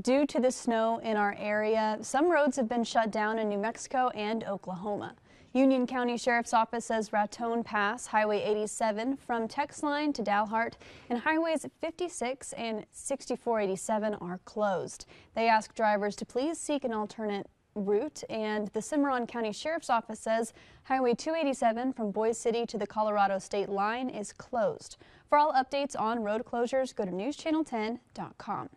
Due to the snow in our area, some roads have been shut down in New Mexico and Oklahoma. Union County Sheriff's Office says Raton Pass, Highway 87 from Texline to Dalhart, and Highways 56 and 6487 are closed. They ask drivers to please seek an alternate route, and the Cimarron County Sheriff's Office says Highway 287 from Boise City to the Colorado state line is closed. For all updates on road closures, go to newschannel10.com.